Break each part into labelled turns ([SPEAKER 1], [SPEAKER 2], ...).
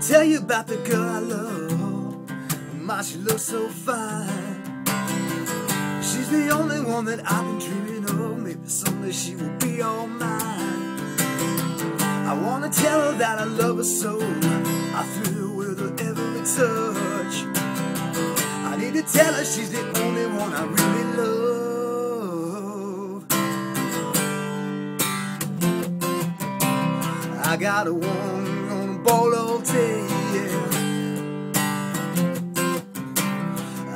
[SPEAKER 1] tell you about the girl I love. My, she looks so fine. She's the only one that I've been dreaming of. Maybe someday she will be all mine. I wanna tell her that I love her so. I thrill with her every touch. I need to tell her she's the only one I really love. I got a woman on a all day, yeah.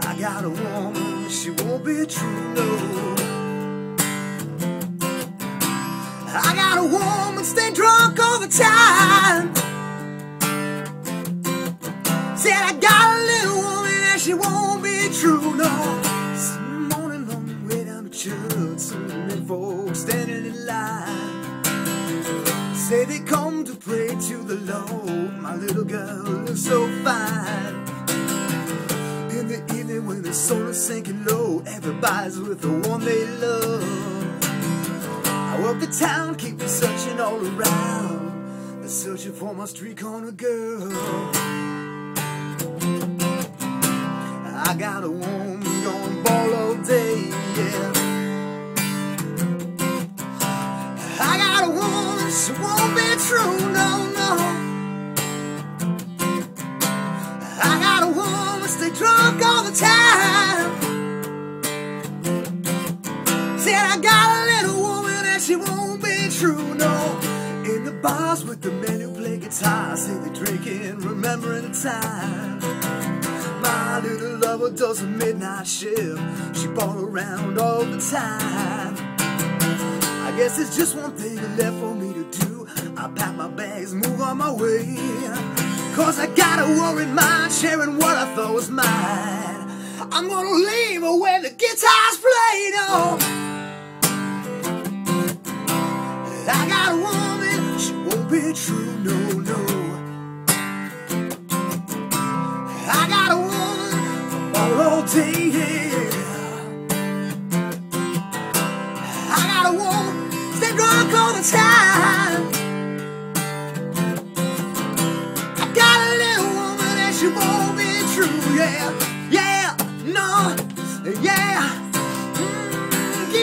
[SPEAKER 1] I got a woman, she won't be true, no. I got a woman, stay drunk all the time. Said I got a little woman and she won't be true, no. Some morning on the way down to church, some folks standing in line. Say they come to pray to the Lord. My little girl looks so fine. In the evening when the sun is sinking low, everybody's with the one they love. I walk the town, keep searching all around. They're searching for my street corner girl. I got a woman all the time. Said I got a little woman and she won't be true, no. In the bars with the men who play guitar, say they drinking, remembering the time. My little lover does a midnight shift. She ball around all the time. I guess it's just one thing left for me to do. I pack my bags, move on my way. Cause I got a worried mind, sharing what I thought was mine. I'm gonna leave when the guitar's played on.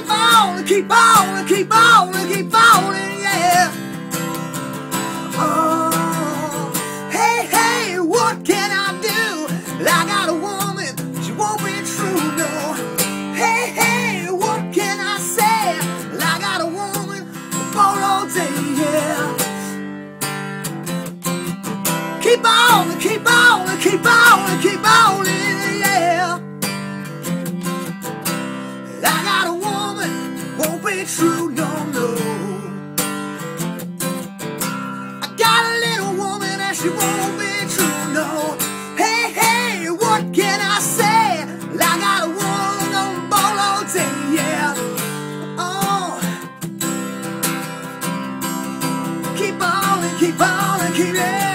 [SPEAKER 1] Keep on, keep on, keep on, keep on, yeah. Oh, hey, hey, what can I do? I got a woman, she won't be true, no. Hey, hey, what can I say? I got a woman, for all day, yeah. Keep on, keep on, keep on, keep on and keep yeah.